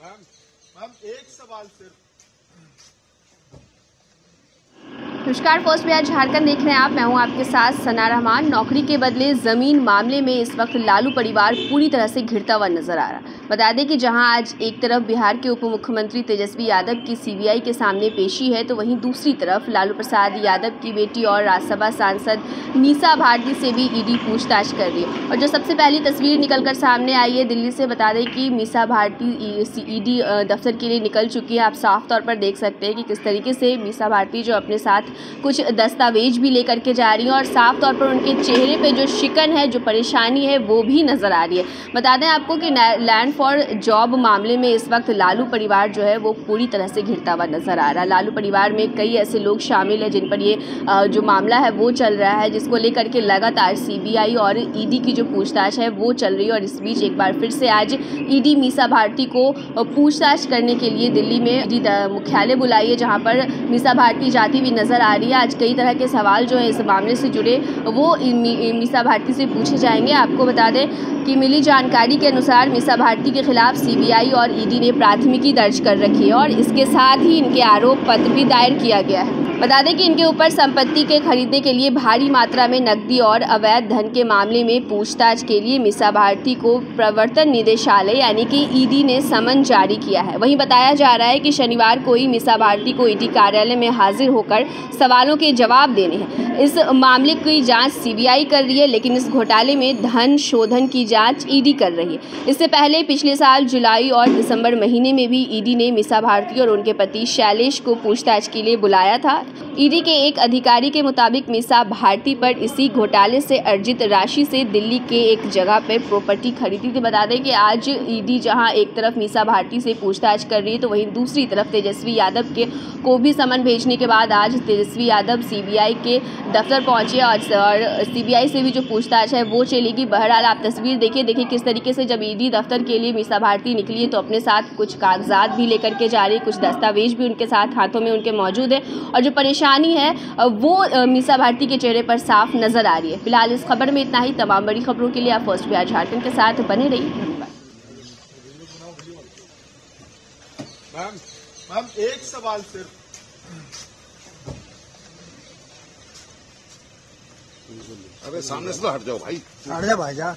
Ma'am ma'am एक सवाल सिर्फ़। नमस्कार फ़र्स्ट झारखंड देख रहे हैं आप, मैं हूँ आपके साथ सना रहमान। नौकरी के बदले ज़मीन मामले में इस वक्त लालू परिवार पूरी तरह से घिरता हुआ नज़र आ रहा बता दें कि जहाँ आज एक तरफ़ बिहार के उप मुख्यमंत्री तेजस्वी यादव की सीबीआई के सामने पेशी है तो वहीं दूसरी तरफ़ लालू प्रसाद यादव की बेटी और राज्यसभा सांसद मीसा भारती से भी ईडी पूछताछ कर रही है। और जो सबसे पहली तस्वीर निकलकर सामने आई है दिल्ली से, बता दें कि मीसा भारती ईडी दफ्तर के लिए निकल चुकी है। आप साफ़ तौर पर देख सकते हैं कि किस तरीके से मीसा भारती जो अपने साथ कुछ दस्तावेज़ भी लेकर के जा रही हैं और साफ़ तौर पर उनके चेहरे पर जो शिकन है, जो परेशानी है, वो भी नज़र आ रही है। बता दें आपको कि लैंड फॉर जॉब मामले में इस वक्त लालू परिवार जो है वो पूरी तरह से घिरता हुआ नज़र आ रहा है। लालू परिवार में कई ऐसे लोग शामिल हैं जिन पर ये जो मामला है वो चल रहा है, जिसको लेकर के लगातार सीबीआई और ईडी की जो पूछताछ है वो चल रही है और इस बीच एक बार फिर से आज ईडी मीसा भारती को पूछताछ करने के लिए दिल्ली में ईडी मुख्यालय बुलाई है, जहाँ पर मीसा भारती जाती हुई नज़र आ रही है। आज कई तरह के सवाल जो है इस मामले से जुड़े, वो मीसा भारती से पूछे जाएँगे। आपको बता दें कि मिली जानकारी के अनुसार मीसा भारती के खिलाफ सीबीआई और ईडी ने प्राथमिकी दर्ज कर रखी है और इसके साथ ही इनके आरोप पत्र भी दायर किया गया है। बता दें कि इनके ऊपर संपत्ति के खरीदने के लिए भारी मात्रा में नकदी और अवैध धन के मामले में पूछताछ के लिए मिसा भारती को प्रवर्तन निदेशालय यानी कि ईडी ने समन जारी किया है। वहीं बताया जा रहा है कि शनिवार को ही मिसा भारती को ईडी कार्यालय में हाजिर होकर सवालों के जवाब देने हैं। इस मामले की जाँच सीबीआई कर रही है, लेकिन इस घोटाले में धन शोधन की जाँच ईडी कर रही है। इससे पहले पिछले साल जुलाई और दिसंबर महीने में भी ईडी ने मिसा भारती और उनके पति शैलेश को पूछताछ के लिए बुलाया था। ईडी के एक अधिकारी के मुताबिक मिसा भारती पर इसी घोटाले से अर्जित राशि से दिल्ली के एक जगह पर प्रॉपर्टी खरीदी। थी बता दें कि आज ईडी जहाँ एक तरफ़ मिसा भारती से पूछताछ कर रही है तो वहीं दूसरी तरफ़ तेजस्वी यादव के को भी समन भेजने के बाद आज तेजस्वी यादव सीबीआई के दफ्तर पहुँचे और सीबीआई से भी जो पूछताछ है, वो चलेगी। बहरहाल आप तस्वीर देखिए देखिए किस तरीके से जब ईडी दफ्तर के लिए मिसा भारती निकली है तो अपने साथ कुछ कागजात भी लेकर के जा रही कुछ दस्तावेज़ भी उनके साथ हाथों में उनके मौजूद है और जो परेशानी है वो मीसा भारती के चेहरे पर साफ़ नज़र आ रही है। फ़िलहाल इस खबर में इतना ही। तमाम बड़ी खबरों के लिए आप फ़र्स्ट बिहार झारखंड के साथ बने रहिए। धन्यवाद। मैम मैम एक सवाल सिर्फ़। अरे सामने से तो हट जाओ भाई। हट जा भाई जा।